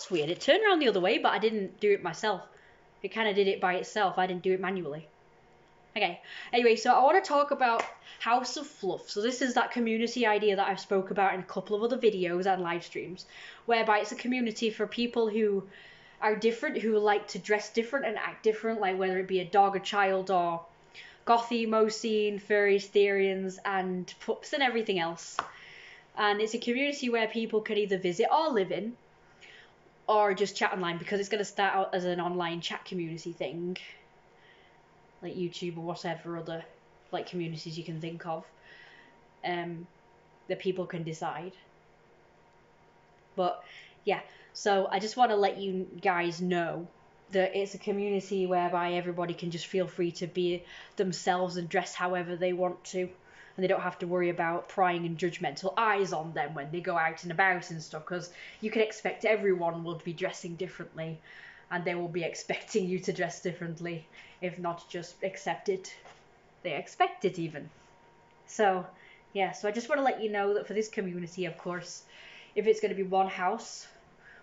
that's weird. It turned around the other way, but I didn't do it myself. It kind of did it by itself. I didn't do it manually. Okay. Anyway, so I want to talk about House of Fluff. So this is that community idea that I've spoke about in a couple of other videos and live streams, whereby it's a community for people who are different, who like to dress different and act different, like whether it be a dog, a child, or goth emo scene, furries, Therians, and pups and everything else. And it's a community where people can either visit or live in, or just chat online because it's going to start out as an online chat community thing, like YouTube or whatever other like communities you can think of. Um, that people can decide. But yeah, so I just want to let you guys know that it's a community whereby everybody can just feel free to be themselves and dress however they want to. And they don't have to worry about prying and judgmental eyes on them when they go out and about and stuff, because you can expect everyone will be dressing differently and they will be expecting you to dress differently, if not just accept it. They expect it even. So, yeah, so I just want to let you know that for this community, of course, if it's going to be one house,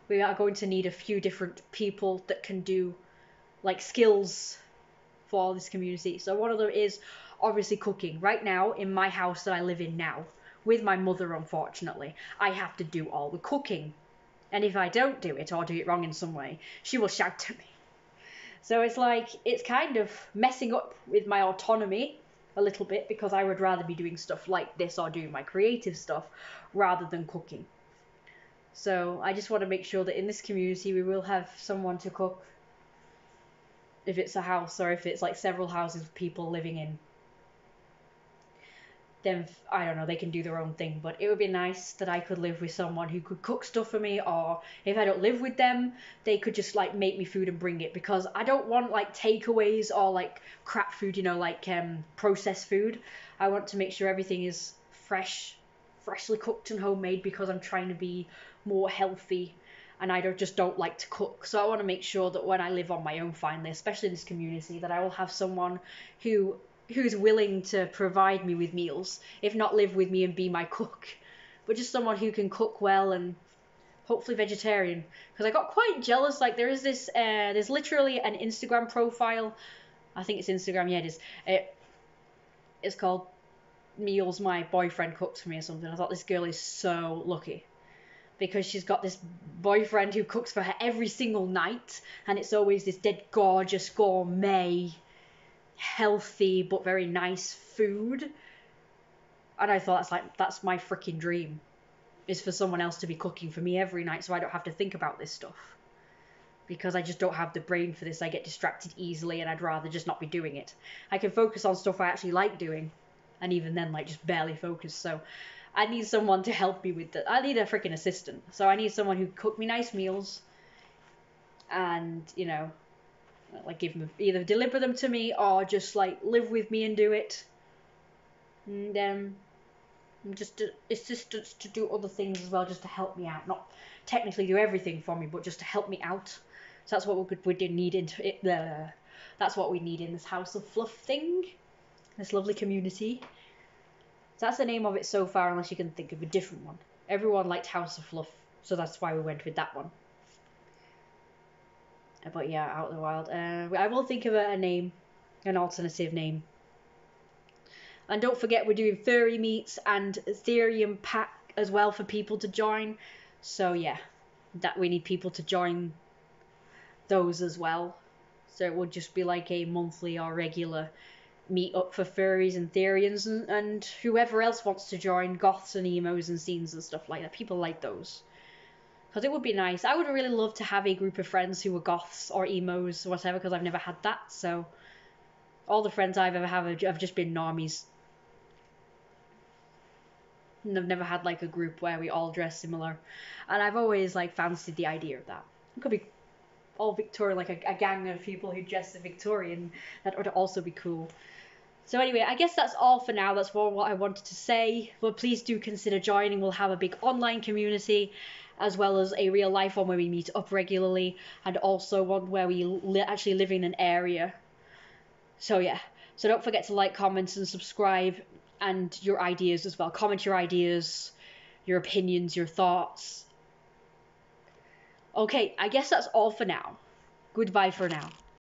we are going to need a few different people that can do like skills for this community. So one of them is obviously cooking. Right now, in my house that I live in now, with my mother, unfortunately, I have to do all the cooking. And if I don't do it or do it wrong in some way, she will shout at me. So it's like, it's kind of messing up with my autonomy a little bit because I would rather be doing stuff like this or doing my creative stuff rather than cooking. So I just want to make sure that in this community we will have someone to cook if it's a house or if it's like several houses with people living in. Then I don't know, they can do their own thing, but it would be nice that I could live with someone who could cook stuff for me or if I don't live with them, they could just like make me food and bring it because I don't want like takeaways or like crap food, you know, like um processed food. I want to make sure everything is fresh freshly cooked and homemade because I'm trying to be more healthy and I don't, just don't like to cook. So I want to make sure that when I live on my own finally, especially in this community, that I will have someone who who's willing to provide me with meals, if not live with me and be my cook, but just someone who can cook well and hopefully vegetarian. Because I got quite jealous. Like there is this, uh, there's literally an Instagram profile. I think it's Instagram. Yeah, it is. It, it's called meals my boyfriend cooks for me or something. I thought this girl is so lucky because she's got this boyfriend who cooks for her every single night, and it's always this dead gorgeous gourmet, healthy but very nice food. And I thought that's like that's my freaking dream, is for someone else to be cooking for me every night, so I don't have to think about this stuff. Because I just don't have the brain for this, I get distracted easily, and I'd rather just not be doing it. I can focus on stuff I actually like doing, and even then, like just barely focus. So I need someone to help me with that. I need a freaking assistant. So I need someone who cook me nice meals and, you know, like give them either deliver them to me or just like live with me and do it. And um just assistants to do other things as well just to help me out. Not technically do everything for me, but just to help me out. So that's what we did need into it. Uh, that's what we need in this house of fluff thing. This lovely community. So that's the name of it so far, unless you can think of a different one. Everyone liked House of Fluff, so that's why we went with that one. But yeah, Out of the Wild. Uh, I will think of a, a name, an alternative name. And don't forget, we're doing furry meets and Therian pack as well for people to join. So yeah, that we need people to join those as well. So it would just be like a monthly or regular meet up for furries and Therians and, and whoever else wants to join goths and emos and scenes and stuff like that. People like those. Because it would be nice. I would really love to have a group of friends who were goths or emos or whatever because I've never had that. So all the friends I've ever had have just been normies. And I've never had like a group where we all dress similar. And I've always like fancied the idea of that. It could be all Victorian, like a, a gang of people who dress the Victorian. That would also be cool. So anyway, I guess that's all for now. That's all what I wanted to say. But please do consider joining. We'll have a big online community, as well as a real life one where we meet up regularly, and also one where we li- actually live in an area. So yeah. So don't forget to like, comment, and subscribe, and your ideas as well. Comment your ideas, your opinions, your thoughts Okay, I guess that's all for now. Goodbye for now.